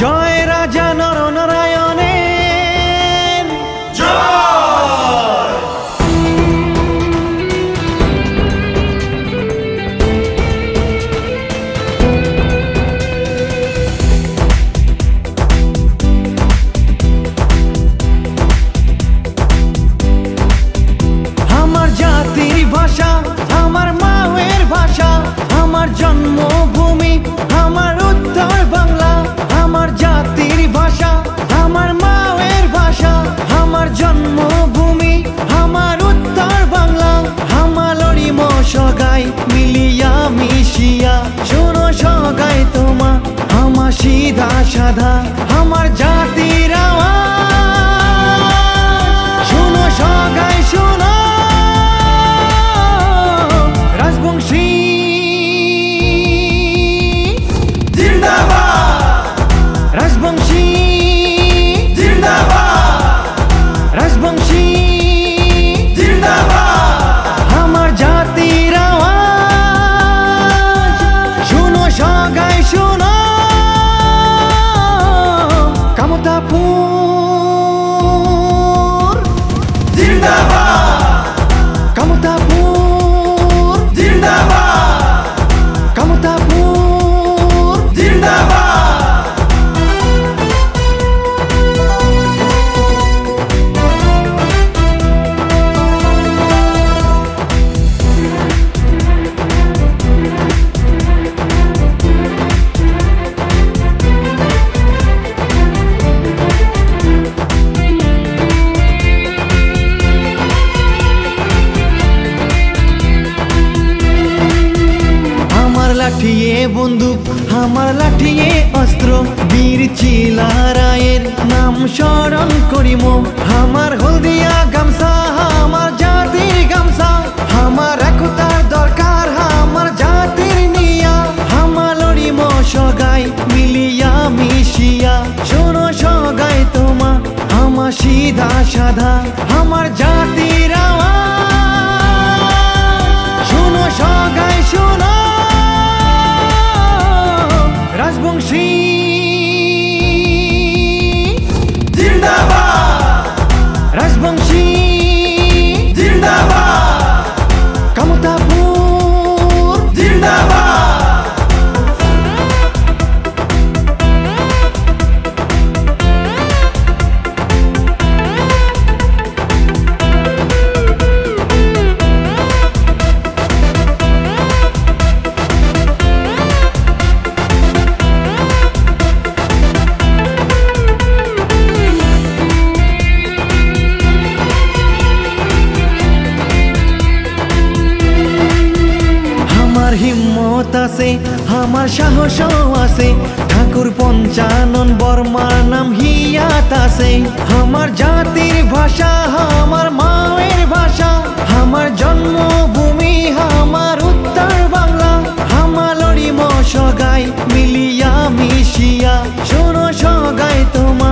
জয় রাজা নরনারায়ণের আমার জন্মভূমি, আমার উত্তর বাংলা, আমার মশগাই মিলিয়া মিশিয়া। শোনো সগাই তোমা, আমার সিধা সাধা, আমার জাতির আওয়াজ। Dildavar বন্দুক আমার লাঠিয়ে অস্ত্র। বীর চিলারায়ের নাম স্মরণ করিম। আমার হলদিয়া গামছা, আমার জাতির গামছা। আমার একতার দরকার, আমার জাতির নিয়া। আমার লড়িম সগাই, মিলিয়া মিশিয়া। শোনো সগাই তোমা, আমার সিধা সাধা। আমার জাতির আছে, আমার সাহস আছে। ঠাকুর পঞ্চানন বর্মার নাম হিয়াত আছে। আমার জাতির ভাষা, আমার মায়ের ভাষা। আমার জন্মভূমি, আমার উত্তর বাংলা। আমার লড়িম সগাই মিলিয়া মিশিয়া। শোনো সগাই তোমা,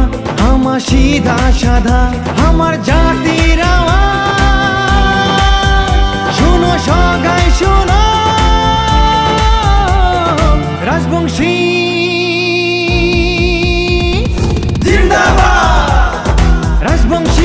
আমার সিধা সাধা। আমার জাতি राजवंशी